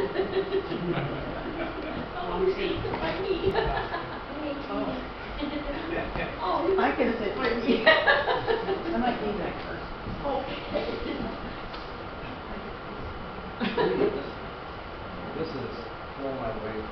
Oh, see, like me. Oh, I could have said, Wait. I might need that first. Okay. This is blow my way.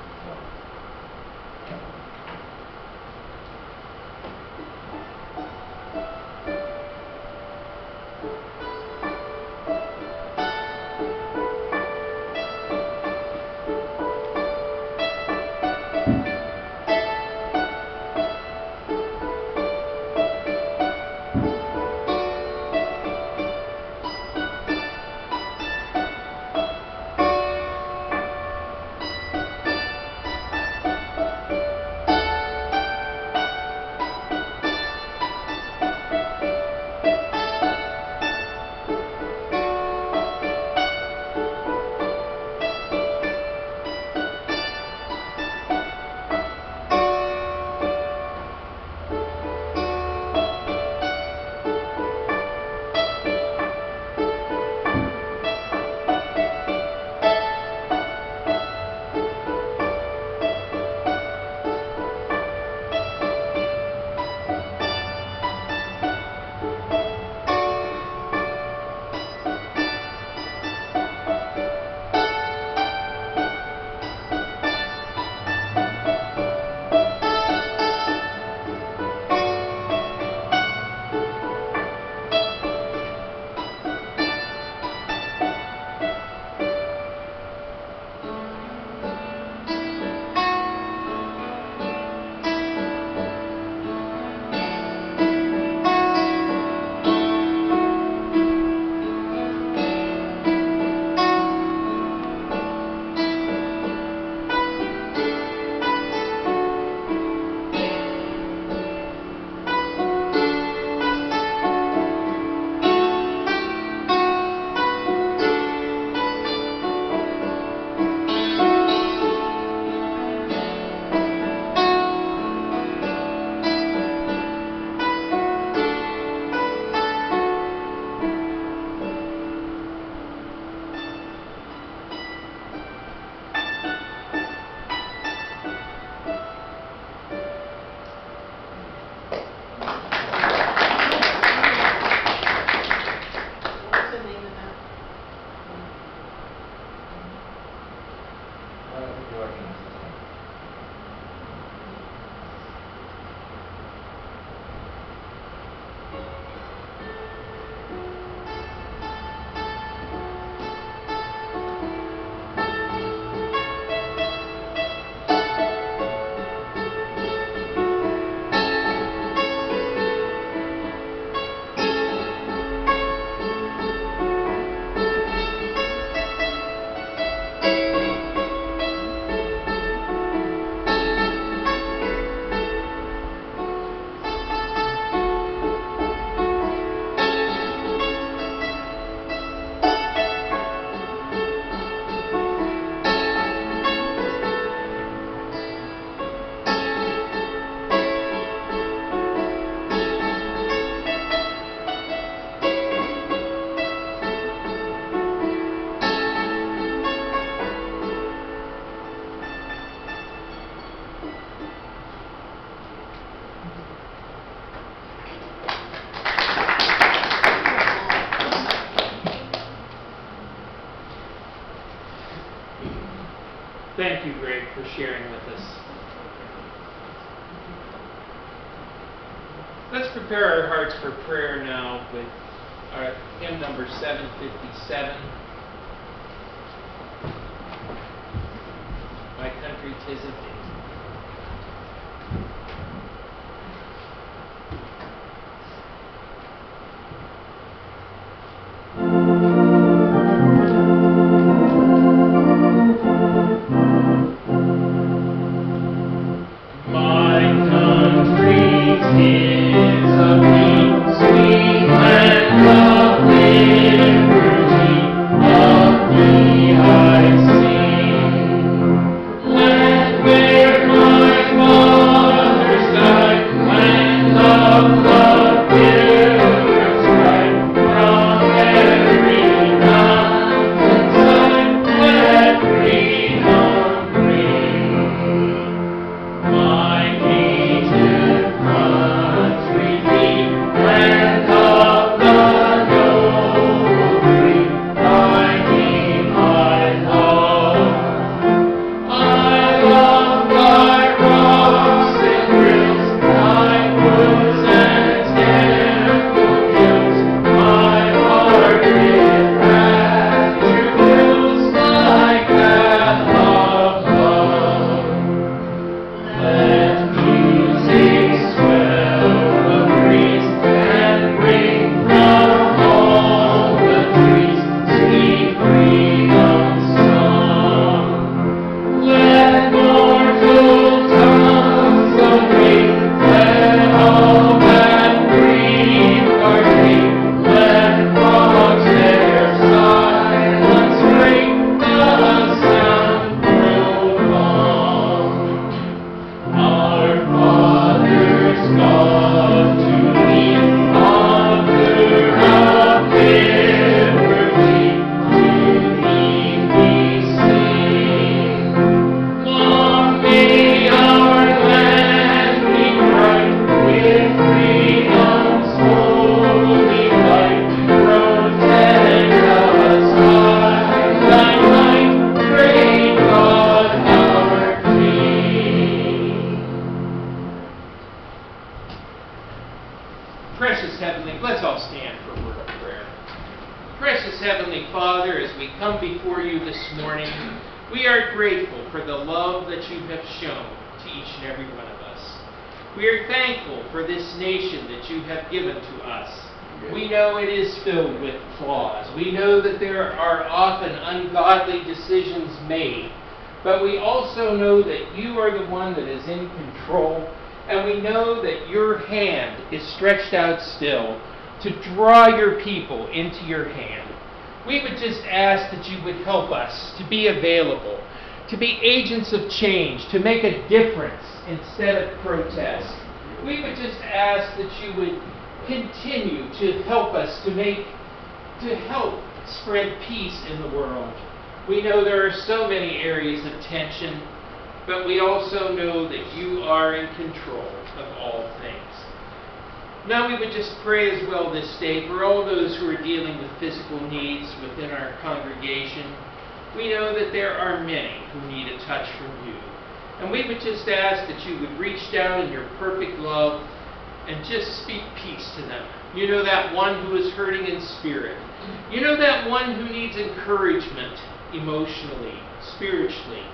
Thank you, Greg, for sharing with us. Let's prepare our hearts for prayer now with our hymn number 757. My country, tis of thee. Grateful for the love that you have shown to each and every one of us. We are thankful for this nation that you have given to us. We know it is filled with flaws. We know that there are often ungodly decisions made. But we also know that you are the one that is in control, and we know that your hand is stretched out still to draw your people into your hand. We would just ask that you would help us to be available, to be agents of change, to make a difference instead of protest. We would just ask that you would continue to help us to make, to help spread peace in the world. We know there are so many areas of tension, but we also know that you are in control of all things. Now we would just pray as well this day for all those who are dealing with physical needs within our congregation. We know that there are many who need a touch from you. And we would just ask that you would reach down in your perfect love and just speak peace to them. You know that one who is hurting in spirit. You know that one who needs encouragement emotionally, spiritually.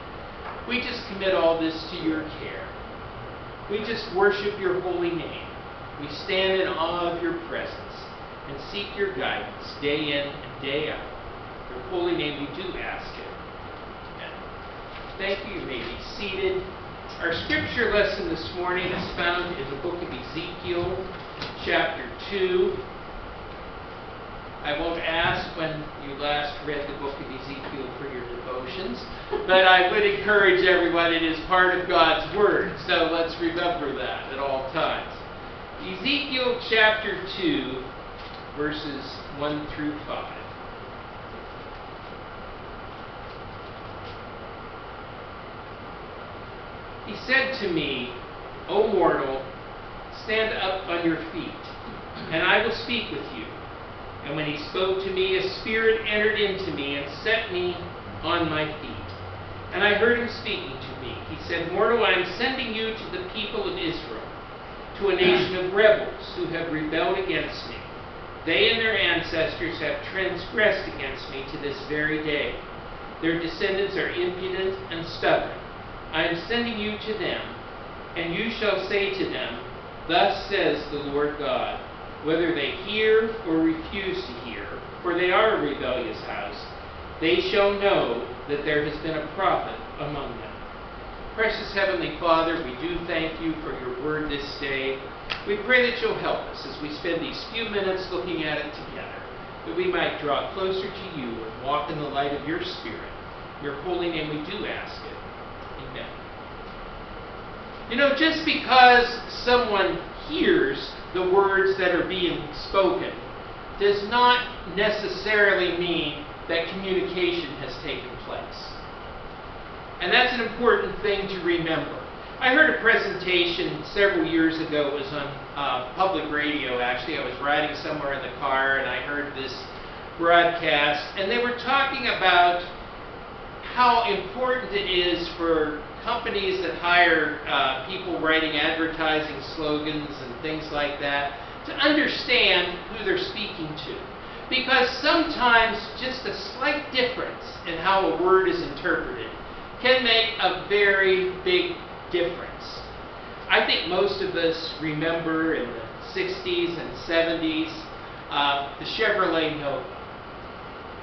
We just commit all this to your care. We just worship your holy name. We stand in awe of your presence and seek your guidance day in and day out. Your holy name we do ask it. Amen. Thank you. You may be seated. Our scripture lesson this morning is found in the book of Ezekiel, chapter 2. I won't ask when you last read the book of Ezekiel for your devotions, but I would encourage everyone, it is part of God's Word, so let's remember that at all times. Ezekiel chapter 2, verses 1 through 5. He said to me, O mortal, stand up on your feet, and I will speak with you. And when he spoke to me, a spirit entered into me and set me on my feet. And I heard him speaking to me. He said, Mortal, I am sending you to the people of Israel, to a nation of rebels who have rebelled against me. They and their ancestors have transgressed against me to this very day. Their descendants are impudent and stubborn. I am sending you to them, and you shall say to them, Thus says the Lord God, whether they hear or refuse to hear, for they are a rebellious house, they shall know that there has been a prophet among them. Precious Heavenly Father, we do thank you for your word this day. We pray that you'll help us as we spend these few minutes looking at it together, that we might draw closer to you and walk in the light of your Spirit. Your holy name we do ask it. You know, just because someone hears the words that are being spoken does not necessarily mean that communication has taken place. And that's an important thing to remember. I heard a presentation several years ago. It was on uh, public radio, actually. I was riding somewhere in the car and I heard this broadcast, and they were talking about how important it is for companies that hire uh, people writing advertising slogans and things like that to understand who they're speaking to. Because sometimes just a slight difference in how a word is interpreted can make a very big difference. I think most of us remember in the 60s and 70s uh, the Chevrolet Nova.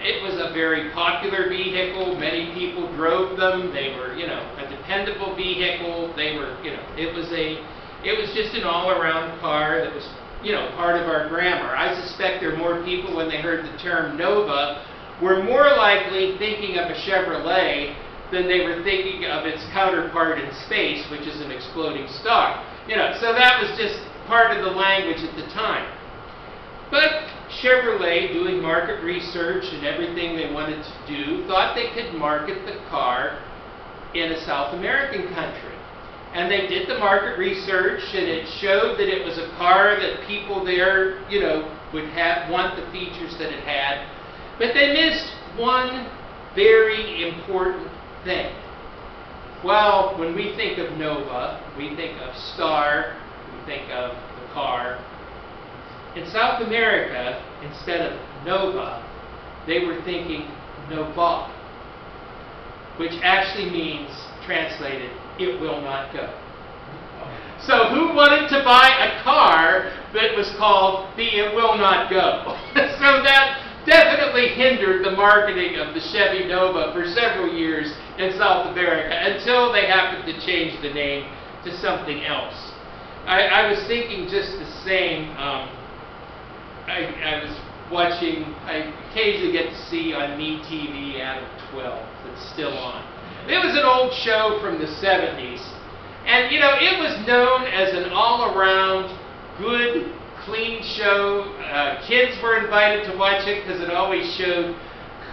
It was a very popular vehicle. Many people drove them. They were, you know, a dependable vehicle. They were, you know, it was a, it was just an all-around car that was, you know, part of our grammar. I suspect there are more people when they heard the term Nova were more likely thinking of a Chevrolet than they were thinking of its counterpart in space, which is an exploding star. You know, so that was just part of the language at the time. But Chevrolet, doing market research and everything they wanted to do, thought they could market the car in a South American country. And they did the market research, and it showed that it was a car that people there, you know, would have want the features that it had. But they missed one very important thing. Well, when we think of Nova, we think of star, we think of the car. In South America, instead of Nova, they were thinking no va, which actually means, translated, it will not go. So who wanted to buy a car that was called the It Will Not Go? so that definitely hindered the marketing of the Chevy Nova for several years in South America until they happened to change the name to something else. I, I was thinking just the same. Um, I, I was watching, I occasionally get to see on MeTV Adam 12 that's still on. It was an old show from the 70s. And, you know, it was known as an all around good, clean show. Uh, kids were invited to watch it because it always showed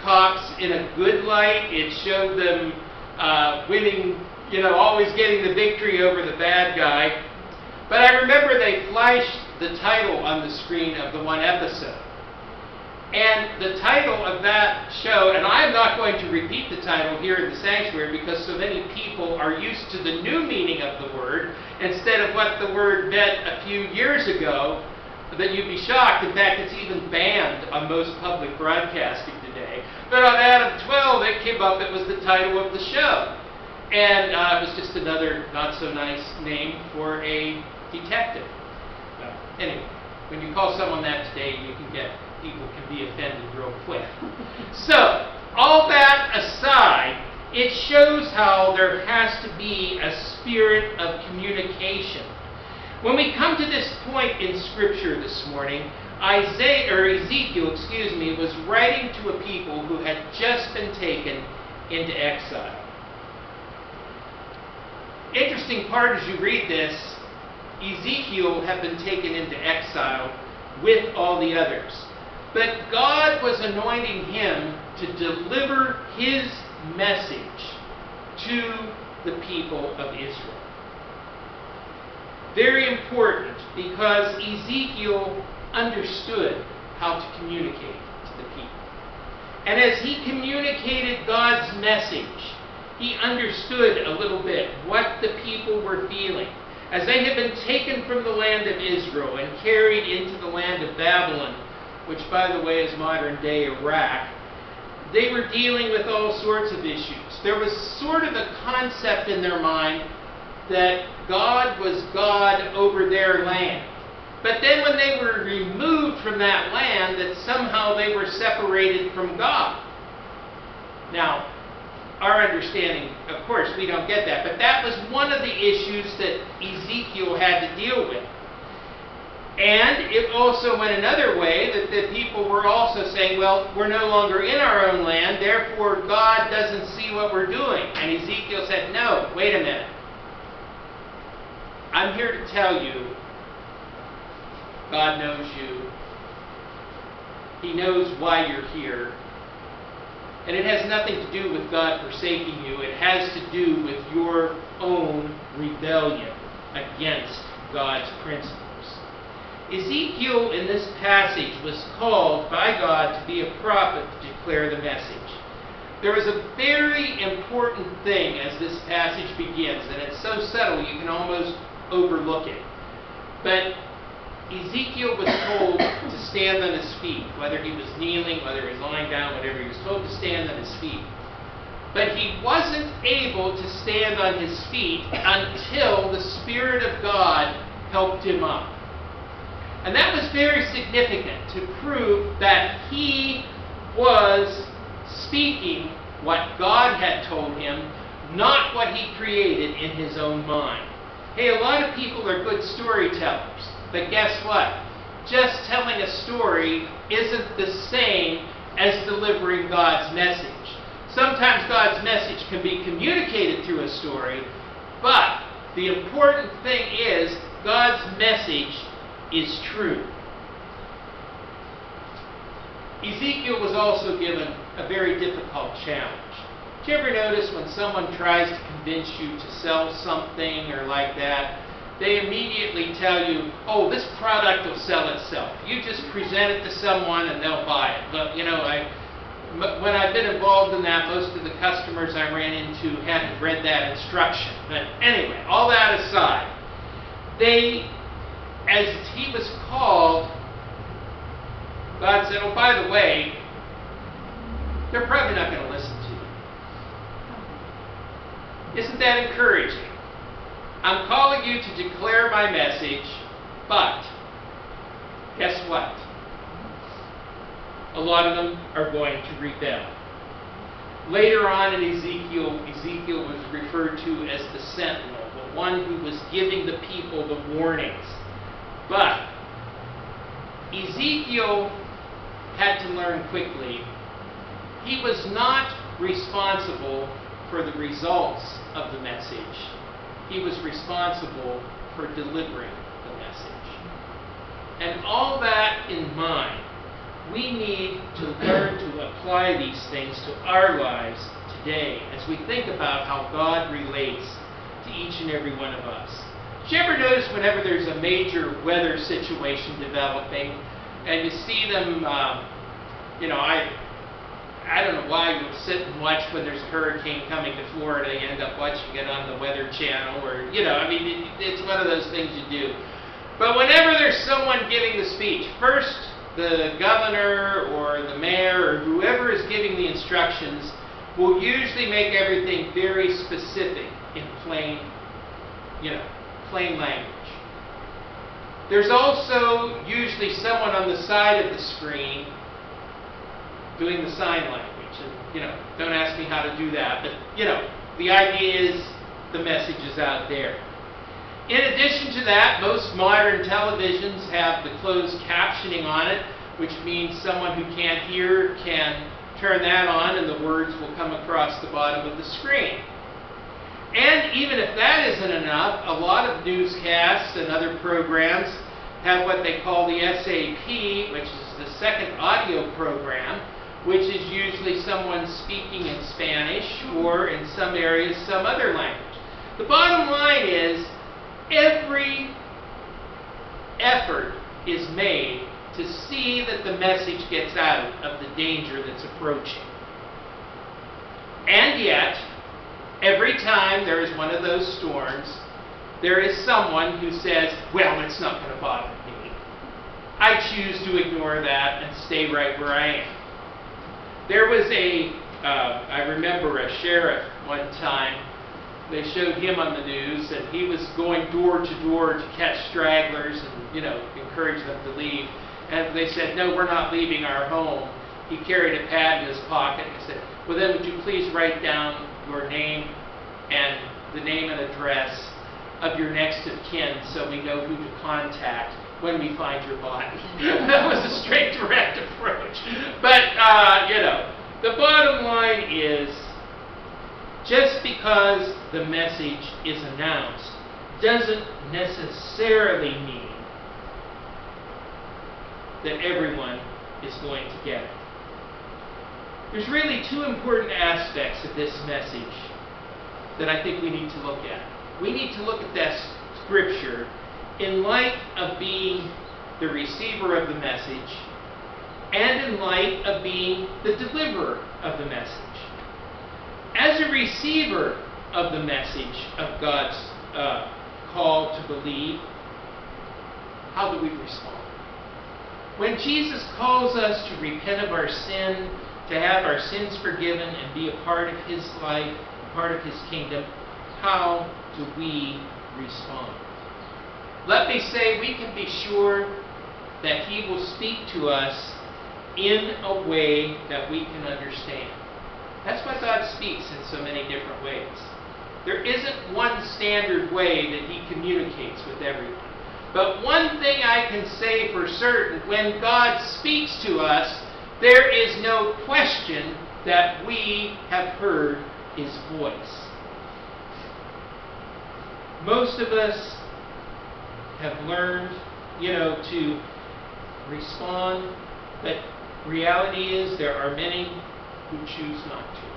cops in a good light. It showed them uh, winning, you know, always getting the victory over the bad guy. But I remember they flashed the title on the screen of the one episode. And the title of that show, and I'm not going to repeat the title here in the sanctuary because so many people are used to the new meaning of the word instead of what the word meant a few years ago, that you'd be shocked. In fact, it's even banned on most public broadcasting today. But on Adam 12, it came up, it was the title of the show. And uh, it was just another not so nice name for a detective. Anyway, when you call someone that today, you can get people can be offended real quick. so, all that aside, it shows how there has to be a spirit of communication. When we come to this point in Scripture this morning, Isaiah or Ezekiel, excuse me, was writing to a people who had just been taken into exile. Interesting part as you read this, Ezekiel had been taken into exile with all the others. But God was anointing him to deliver his message to the people of Israel. Very important because Ezekiel understood how to communicate to the people. And as he communicated God's message, he understood a little bit what the people were feeling. As they had been taken from the land of Israel and carried into the land of Babylon, which by the way is modern day Iraq, they were dealing with all sorts of issues. There was sort of a concept in their mind that God was God over their land. But then when they were removed from that land, that somehow they were separated from God. Now, our understanding, of course, we don't get that, but that was one of the issues that Ezekiel had to deal with. And it also went another way that the people were also saying, well, we're no longer in our own land, therefore God doesn't see what we're doing. And Ezekiel said, no, wait a minute. I'm here to tell you God knows you. He knows why you're here. And it has nothing to do with God forsaking you. It has to do with your own rebellion against God's principles. Ezekiel, in this passage, was called by God to be a prophet to declare the message. There is a very important thing as this passage begins, and it's so subtle you can almost overlook it. But Ezekiel was told to stand on his feet, whether he was kneeling, whether he was lying down, whatever. He was told to stand on his feet. But he wasn't able to stand on his feet until the Spirit of God helped him up. And that was very significant to prove that he was speaking what God had told him, not what he created in his own mind. Hey, a lot of people are good storytellers, but guess what? Just telling a story isn't the same as delivering God's message. Sometimes God's message can be communicated through a story, but the important thing is God's message is true. Ezekiel was also given a very difficult challenge. Do you ever notice when someone tries to convince you to sell something or like that, they immediately tell you, oh, this product will sell itself. You just present it to someone and they'll buy it. But, you know, I, when I've been involved in that, most of the customers I ran into hadn't read that instruction. But anyway, all that aside, they as he was called, God said, Oh, by the way, they're probably not going to listen to you. Isn't that encouraging? I'm calling you to declare my message, but guess what? A lot of them are going to rebel. Later on in Ezekiel, Ezekiel was referred to as the sentinel, the one who was giving the people the warnings. But Ezekiel had to learn quickly he was not responsible for the results of the message. He was responsible for delivering the message. And all that in mind, we need to learn to apply these things to our lives today as we think about how God relates to each and every one of us. Do you ever notice whenever there's a major weather situation developing and you see them, um, you know, I, I don't know why you sit and watch when there's a hurricane coming to Florida. You end up watching it on the Weather Channel, or you know, I mean, it, it's one of those things you do. But whenever there's someone giving the speech, first the governor or the mayor or whoever is giving the instructions will usually make everything very specific in plain, you know, plain language. There's also usually someone on the side of the screen doing the sign language. And, you know, don't ask me how to do that, but, you know, the idea is the message is out there. In addition to that, most modern televisions have the closed captioning on it, which means someone who can't hear can turn that on and the words will come across the bottom of the screen. And even if that isn't enough, a lot of newscasts and other programs have what they call the SAP, which is the second audio program, which is usually someone speaking in Spanish or in some areas some other language. The bottom line is every effort is made to see that the message gets out of the danger that's approaching. And yet, every time there is one of those storms, there is someone who says, well, it's not going to bother me. I choose to ignore that and stay right where I am. There was a, uh, I remember a sheriff one time they showed him on the news, and he was going door to door to catch stragglers and, you know, encourage them to leave. And they said, no, we're not leaving our home. He carried a pad in his pocket. He said, well, then would you please write down your name and the name and address of your next of kin so we know who to contact when we find your body. that was a straight, direct approach. But, uh, you know, the bottom line is just because the message is announced doesn't necessarily mean that everyone is going to get it. There's really two important aspects of this message that I think we need to look at. We need to look at this scripture in light of being the receiver of the message and in light of being the deliverer of the message. As a receiver of the message of God's uh, call to believe, how do we respond? When Jesus calls us to repent of our sin, to have our sins forgiven, and be a part of His life, part of His kingdom, how do we respond? Let me say we can be sure that He will speak to us in a way that we can understand. That's why God speaks in so many different ways. There isn't one standard way that He communicates with everyone. But one thing I can say for certain when God speaks to us, there is no question that we have heard His voice. Most of us have learned, you know, to respond, but reality is there are many who choose not to.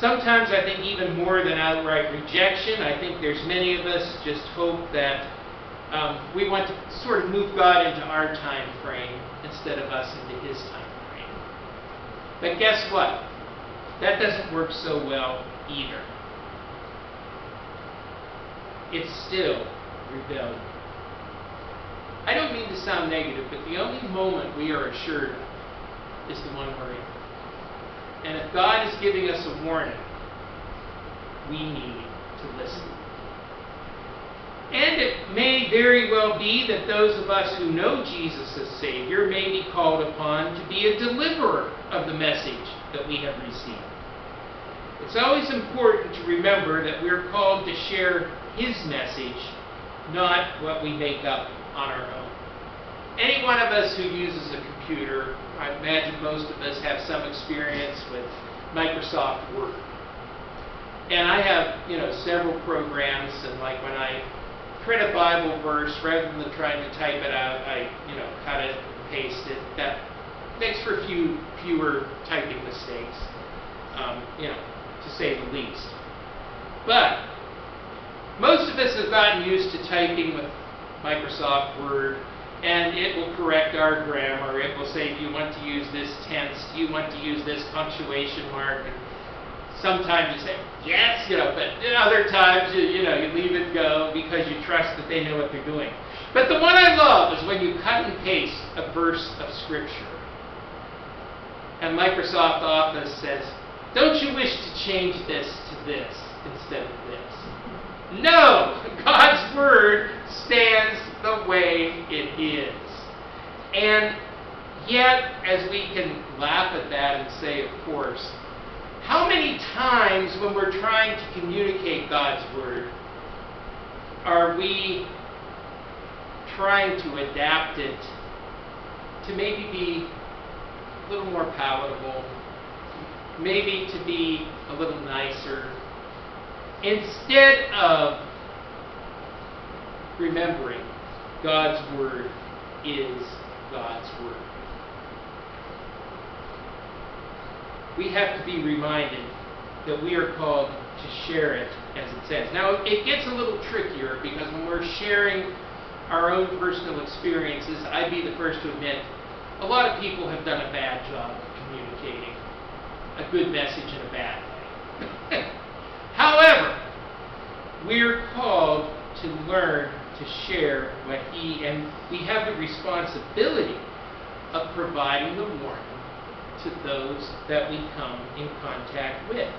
Sometimes I think even more than outright rejection, I think there's many of us just hope that um, we want to sort of move God into our time frame instead of us into His time frame. But guess what? That doesn't work so well either. It's still rebellion. I don't mean to sound negative, but the only moment we are assured of is the one we're in. And if God is giving us a warning, we need to listen. And it may very well be that those of us who know Jesus as Savior may be called upon to be a deliverer of the message that we have received. It's always important to remember that we're called to share His message, not what we make up on our own. Any one of us who uses a computer, I imagine most of us have some experience with Microsoft Word. And I have, you know, several programs, and like when I print a Bible verse, rather than trying to type it out, I, you know, cut it paste it. That makes for a few fewer typing mistakes, um, you know, to say the least. But most of us have gotten used to typing with Microsoft Word, and it will correct our grammar. It will say, do you want to use this tense? Do you want to use this punctuation mark? And sometimes you say, yes, you know, but other times, you, you know, you leave it go because you trust that they know what they're doing. But the one I love is when you cut and paste a verse of Scripture. And Microsoft Office says, don't you wish to change this to this instead of this? No! God's Word stands the way it is. And yet, as we can laugh at that and say, of course, how many times when we're trying to communicate God's Word are we trying to adapt it to maybe be a little more palatable, maybe to be a little nicer, instead of remembering God's Word is God's Word. We have to be reminded that we are called to share it as it says. Now, it gets a little trickier because when we're sharing our own personal experiences, I'd be the first to admit a lot of people have done a bad job of communicating a good message in a bad way. However, we're called to learn to share what He, and we have the responsibility of providing the warning to those that we come in contact with.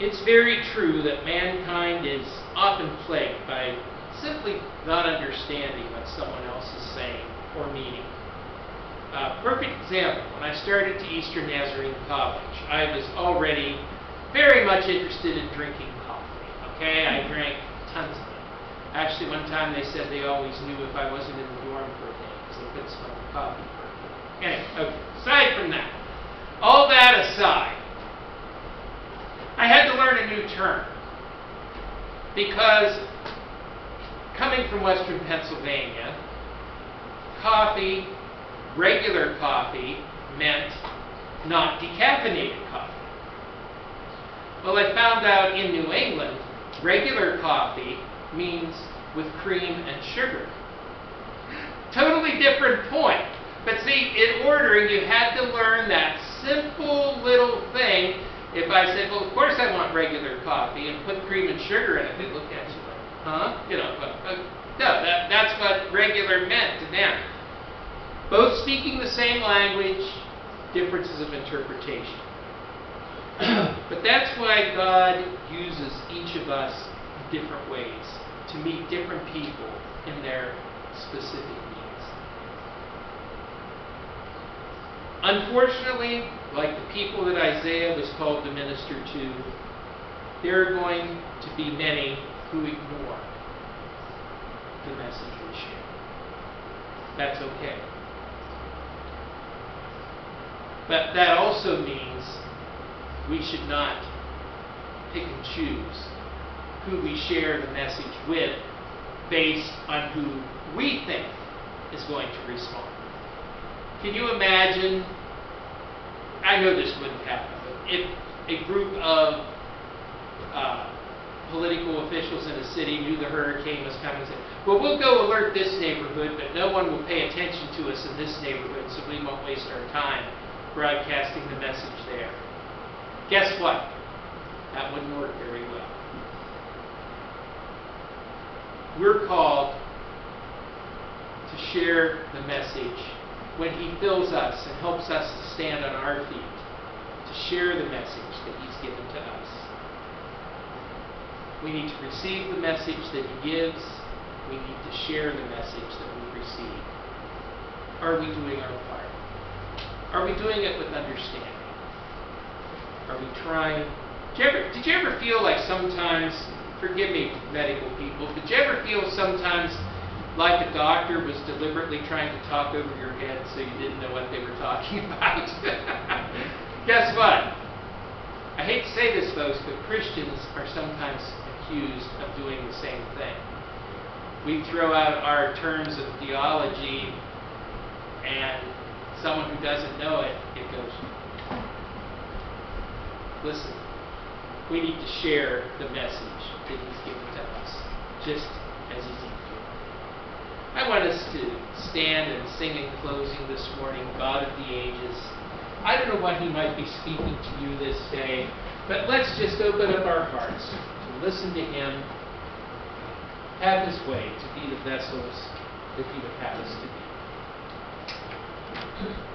It's very true that mankind is often plagued by simply not understanding what someone else is saying or meaning. Uh, perfect example, when I started to Eastern Nazarene College, I was already very much interested in drinking coffee. Okay, I drank tons of it. Actually, one time they said they always knew if I wasn't in the dorm for a day because they couldn't smell the coffee Anyway, okay, aside from that, all that aside, I had to learn a new term because coming from Western Pennsylvania, coffee, regular coffee, meant not decaffeinated coffee. Well, I found out in New England, regular coffee means with cream and sugar. Totally different point. But see, in ordering, you had to learn that simple little thing. If I said, well, of course I want regular coffee and put cream and sugar in it, they look at you like, huh? You know, but, no, that, that's what regular meant to them. Both speaking the same language, differences of interpretation. but that's why God uses each of us different ways to meet different people in their specific needs. Unfortunately, like the people that Isaiah was called to minister to, there are going to be many who ignore the message we share. That's okay. But that also means we should not pick and choose who we share the message with based on who we think is going to respond. Can you imagine? I know this wouldn't happen, but if a group of uh, political officials in a city knew the hurricane was coming and said, well, we'll go alert this neighborhood, but no one will pay attention to us in this neighborhood, so we won't waste our time broadcasting the message there. Guess what? That wouldn't work very well. We're called to share the message when He fills us and helps us to stand on our feet, to share the message that He's given to us. We need to receive the message that He gives. We need to share the message that we receive. Are we doing our part? Are we doing it with understanding? Are we trying? Did you ever, did you ever feel like sometimes, forgive me, medical people, did you ever feel sometimes like a doctor was deliberately trying to talk over your head so you didn't know what they were talking about? Guess what? I hate to say this, folks, but Christians are sometimes accused of doing the same thing. We throw out our terms of theology, and someone who doesn't know it, it goes, listen, we need to share the message that He's given to us, just as Ezekiel. I want us to stand and sing in closing this morning, God of the Ages. I don't know what He might be speaking to you this day, but let's just open up our hearts to listen to Him, have His way to be the vessels that He would have us to be.